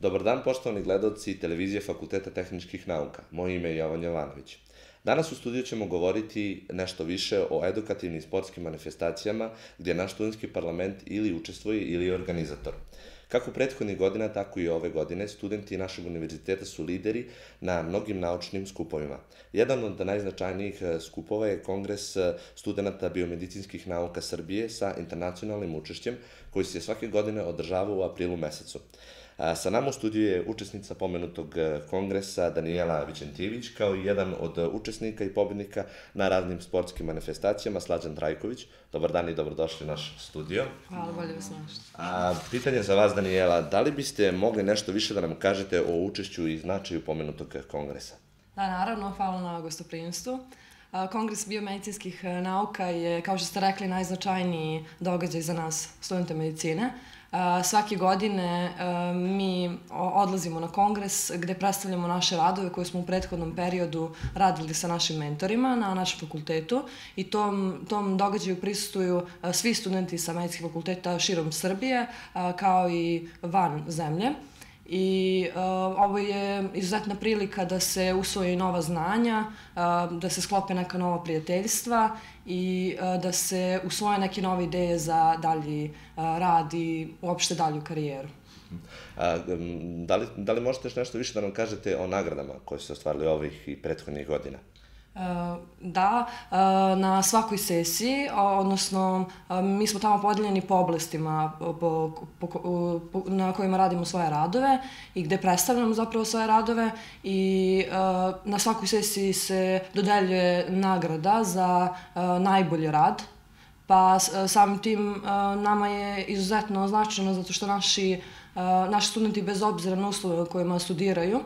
Dobar dan, poštovani gledalci televizije Fakulteta tehničkih nauka. Moje ime je Jovan Jovanović. Danas u studiju ćemo govoriti nešto više o edukativnim sportskim manifestacijama gdje naš studentski parlament ili učestvuje ili je organizator. Kako prethodnih godina, tako i ove godine, studenti našeg univerziteta su lideri na mnogim naučnim skupovima. Jedan od najznačajnijih e, skupova je Kongres e, studenta biomedicinskih nauka Srbije sa internacionalnim učešćem koji se svake godine održava u aprilu mesecu. Sa nama u studiju je učesnica pomenutog e, kongresa Danijela Vićentijević, kao i jedan od učesnika i pobednika na raznim sportskim manifestacijama, Slađan Trajković. Dobar dan i dobrodošli u naš studio. Hvala, bolje vas našli. A, pitanje za vas, Danijela, da li biste mogli nešto više da nam kažete o učešću i značaju pomenutog kongresa? Da, naravno, hvala na gostoprinstvu. Kongres biomedicinskih e, nauka je, kao što ste rekli, najznačajniji događaj za nas, studente medicine. Svake godine mi odlazimo na kongres gde predstavljamo naše radove koje smo u prethodnom periodu radili sa našim mentorima na našem fakultetu i tom, tom događaju prisustuju svi studenti sa medicinskih fakulteta širom Srbije kao i van zemlje i uh, ovo je izuzetna prilika da se usvoje nova znanja, uh, da se sklope neka nova prijateljstva i uh, da se usvoje neke nove ideje za dalji uh, rad i uopšte dalju karijeru. A, da, li, da li možete nešto više da nam kažete o nagradama koje su ostvarili ovih i prethodnih godina? Da, na svakoj sesiji, odnosno mi smo tamo podeljeni po oblastima po, po, po, na kojima radimo svoje radove i gde predstavljamo zapravo svoje radove i na svakoj sesiji se dodeljuje nagrada za najbolji rad pa samim tim nama je izuzetno značajno zato što naši, naši studenti bez obzira na uslove u kojima studiraju,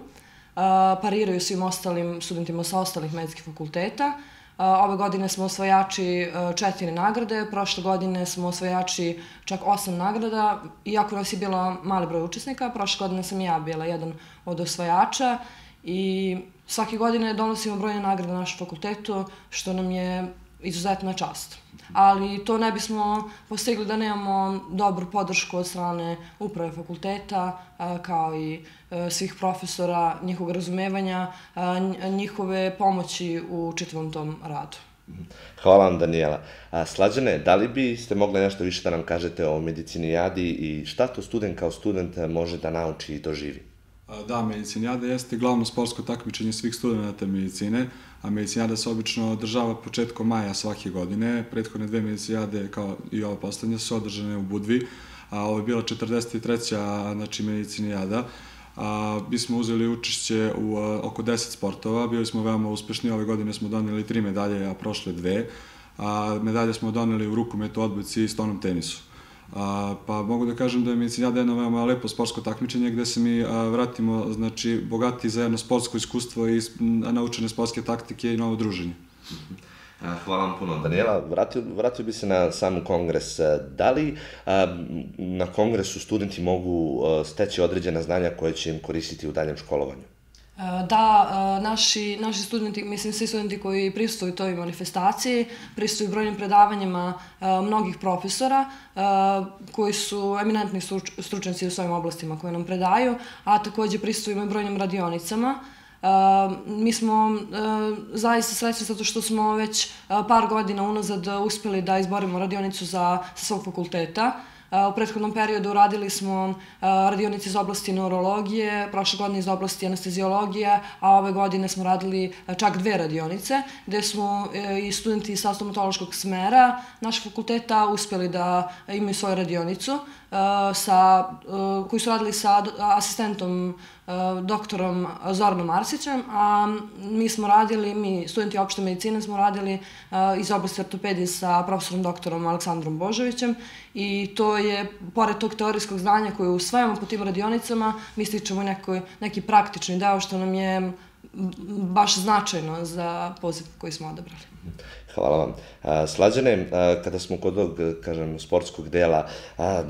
pariraju svim ostalim studentima sa ostalih medicinskih fakulteta. Ove godine smo osvajači četiri nagrade, prošle godine smo osvajači čak osam nagrada, iako nas je bilo mali broj učesnika, prošle godine sam ja bila jedan od osvajača i svake godine donosimo brojne nagrade na našem fakultetu, što nam je izuzetna čast. Ali to ne bismo postigli da nemamo dobru podršku od strane uprave fakulteta, kao i e, svih profesora, njihovog razumevanja, njihove pomoći u čitavom tom radu. Hvala vam, Daniela. A, Slađane, da li biste mogli nešto više da nam kažete o medicinijadi i šta to student kao student može da nauči i doživi? Da, medicinijada jeste glavno sportsko takmičenje svih studenta medicine, a medicinijada se obično održava početkom maja svake godine. Prethodne dve medicinijade, kao i ova poslednja, su održane u Budvi, a ovo je bila 43. znači medicinijada. A, mi smo uzeli učešće u a, oko 10 sportova, bili smo veoma uspešni, ove godine smo doneli tri medalje, a prošle dve. A, medalje smo doneli u rukometu, odbojci i stonom tenisu. A, pa mogu da kažem da je medicinjada jedno veoma lepo sportsko takmičenje gde se mi a, vratimo, znači, bogati za jedno sportsko iskustvo i naučene sportske taktike i novo druženje. Hvala vam puno, Daniela. Vratio, vratio bi se na sam kongres. Da li a, na kongresu studenti mogu steći određena znanja koje će im koristiti u daljem školovanju? E, da, e, naši, naši studenti, mislim svi studenti koji pristuju toj manifestaciji, pristuju brojnim predavanjima e, mnogih profesora koji su eminentni stručnjaci u svojim oblastima koje nam predaju, a takođe pristujemo i brojnim radionicama. mi smo zaista srećni zato što smo već par godina unazad uspeli da izborimo radionicu za, sa svog fakulteta. U prethodnom periodu radili smo radionice iz oblasti neurologije, prošle godine iz oblasti anestezijologije, a ove godine smo radili čak dve radionice, gde smo e, i studenti sa stomatološkog smera našeg fakulteta uspeli da imaju svoju radionicu sa, koji su radili sa asistentom doktorom Zoranom Arsićem, a mi smo radili, mi studenti opšte medicine smo radili iz oblasti ortopedije sa profesorom doktorom Aleksandrom Božovićem i to je, pored tog teorijskog znanja koje usvajamo po tim radionicama, mi stičemo neki, neki praktični deo što nam je baš značajno za poziv koji smo odabrali. Hvala vam. Slađane, kada smo kod ovog, kažem, sportskog dela,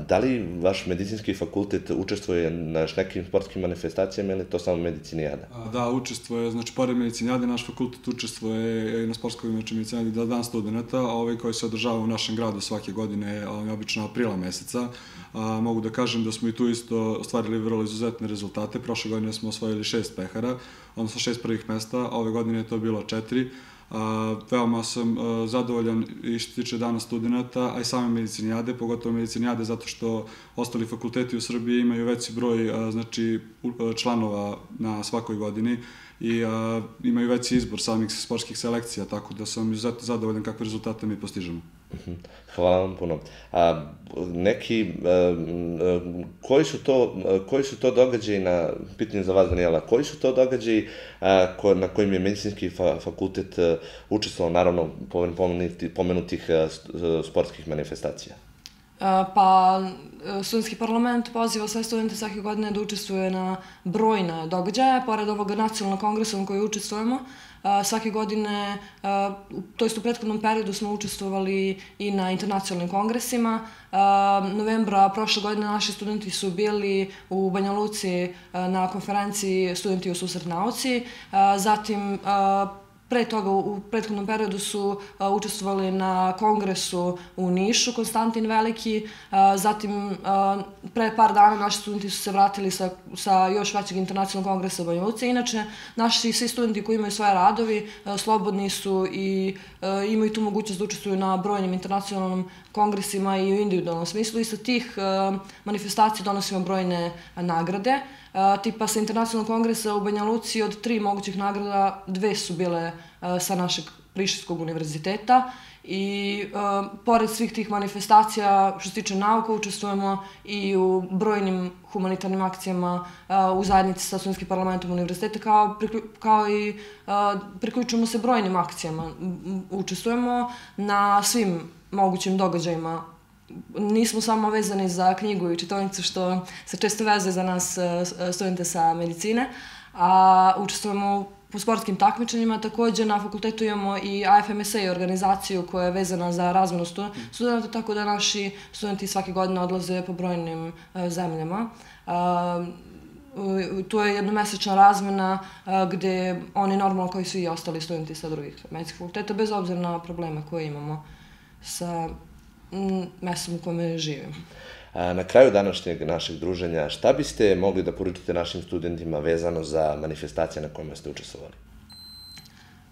da li vaš medicinski fakultet učestvuje na nekim sportskim manifestacijama ili to samo medicinijada? Da, učestvuje, znači, pored medicinijade, naš fakultet učestvuje na sportskoj znači, medicinijadi da dan studenta, ovaj koji se održava u našem gradu svake godine, obično aprila meseca. A, mogu da kažem da smo i tu isto ostvarili vrlo izuzetne rezultate. Prošle godine smo osvojili šest pehara, odnosno šest prvih mesta, ove godine je to bilo četiri. Veoma sam zadovoljan i što tiče dana studenta, a i same medicinijade, pogotovo medicinijade zato što ostali fakulteti u Srbiji imaju veći broj znači, članova na svakoj godini i imaju veći izbor samih sportskih selekcija, tako da sam izuzetno zadovoljan kakve rezultate mi postižemo. Mhm. Hvala vam puno. A, neki, a, a, koji, su to, koji su to događaji na, pitanje za vas, Daniela, koji su to događaji na kojim je medicinski fa, fakultet učestvovao, naravno, pomenutih, pomenutih sportskih manifestacija? Pa, studentski parlament poziva sve studente svake godine da učestvuje na brojne događaje, pored ovog nacionalnog kongresa u kojoj učestvujemo. Svake godine, to jest u prethodnom periodu smo učestvovali i na internacionalnim kongresima. Novembra prošle godine naši studenti su bili u Banja Luci na konferenciji Studenti u susret nauci. Zatim, Pre toga, u prethodnom periodu su a, učestvovali na kongresu u Nišu, Konstantin Veliki, a, zatim a, pre par dana naši studenti su se vratili sa, sa još većeg internacionalnog kongresa u Banja. Inače, naši svi studenti koji imaju svoje radovi slobodni su i imaju tu mogućnost da učestvuju na brojnim internacionalnim kongresima i u individualnom smislu i sa tih manifestacija donosimo brojne nagrade tipa sa internacionalnog kongresa u Banja Luci od tri mogućih nagrada, dve su bile sa našeg Prištinskog univerziteta i uh, pored svih tih manifestacija što se tiče nauka učestvujemo i u brojnim humanitarnim akcijama uh, u zajednici sa Studentskim parlamentom univerziteta kao, kao i priključujemo se brojnim akcijama. Učestvujemo na svim mogućim događajima nismo samo vezani za knjigu i čitovnicu što se često vezuje za nas e, studente sa medicine, a učestvujemo u sportskim takmičenjima. Takođe na fakultetu imamo i AFMSA organizaciju koja je vezana za razmenu studenta, tako da naši studenti svake godine odlaze po brojnim e, zemljama. tu je jednomesečna razmena gde oni normalno koji su i ostali studenti sa drugih medicinskih fakulteta, bez obzira na probleme koje imamo sa mestom u kome živim. Na kraju današnjeg našeg druženja, šta biste mogli da poručite našim studentima vezano za manifestacije na kojima ste učestvovali?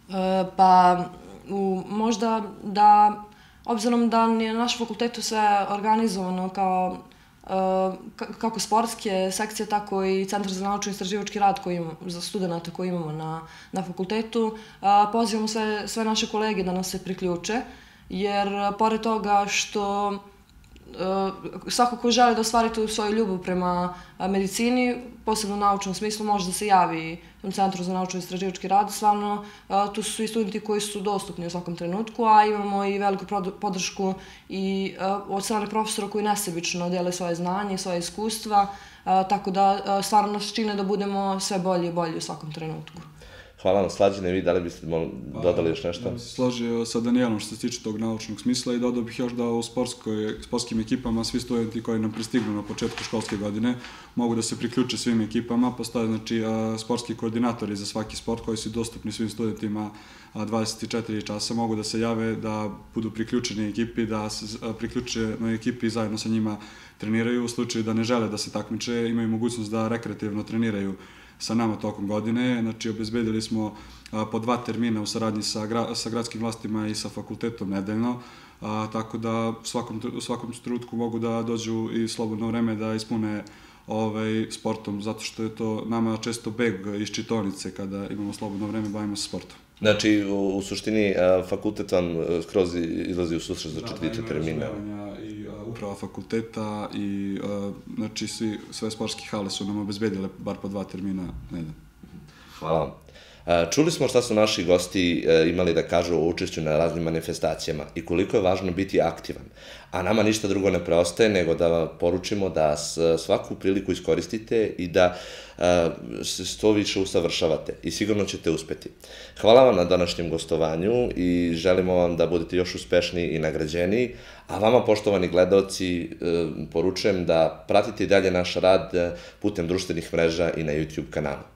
E, pa, u, možda da, obzirom da je na našem fakultetu sve organizovano kao e, kako sportske sekcije, tako i Centar za naučno istraživački rad koji imamo, za studenta koji imamo na, na fakultetu. Pozivamo sve, sve naše kolege da nas se priključe jer pored toga što svako ko želi da ostvari tu svoju ljubav prema medicini, posebno u naučnom smislu, može da se javi u Centru za naučno istraživački rad. Stvarno, uh, tu su i studenti koji su dostupni u svakom trenutku, a imamo i veliku podršku i od strane profesora koji nesebično dele svoje znanje svoje iskustva, tako da stvarno nas čine da budemo sve bolji i bolji u svakom trenutku. Hvala vam, Slađene, vi da li biste mol, pa, dodali još nešto? Ja bih se složio sa Danielom što se tiče tog naučnog smisla i dodao bih još da u sportskoj, sportskim ekipama svi studenti koji nam pristignu na početku školske godine mogu da se priključe svim ekipama. Postoje znači, sportski koordinatori za svaki sport koji su dostupni svim studentima 24 časa. Mogu da se jave da budu priključeni ekipi, da se priključe na ekipi i zajedno sa njima treniraju. U slučaju da ne žele da se takmiče, imaju mogućnost da rekreativno treniraju sa nama tokom godine. Znači, obezbedili smo po dva termina u saradnji sa, gra, sa gradskim vlastima i sa fakultetom nedeljno, a, tako da svakom, u svakom trenutku mogu da dođu i slobodno vreme da ispune ovaj, sportom, zato što je to nama često beg iz čitonice kada imamo slobodno vreme, bavimo se sportom. Znači, u, u suštini, a, fakultet vam e, skroz izlazi u susret za da, četiri da, termina. i uprava fakulteta i a, znači svi, sve sportske hale su nam obezbedile bar po dva termina nedelj. Hvala vam. Čuli smo šta su naši gosti e, imali da kažu o učešću na raznim manifestacijama i koliko je važno biti aktivan. A nama ništa drugo ne preostaje nego da poručimo da svaku priliku iskoristite i da e, se sto više usavršavate i sigurno ćete uspeti. Hvala vam na današnjem gostovanju i želimo vam da budete još uspešniji i nagrađeniji, a vama, poštovani gledalci, e, poručujem da pratite i dalje naš rad putem društvenih mreža i na YouTube kanalu.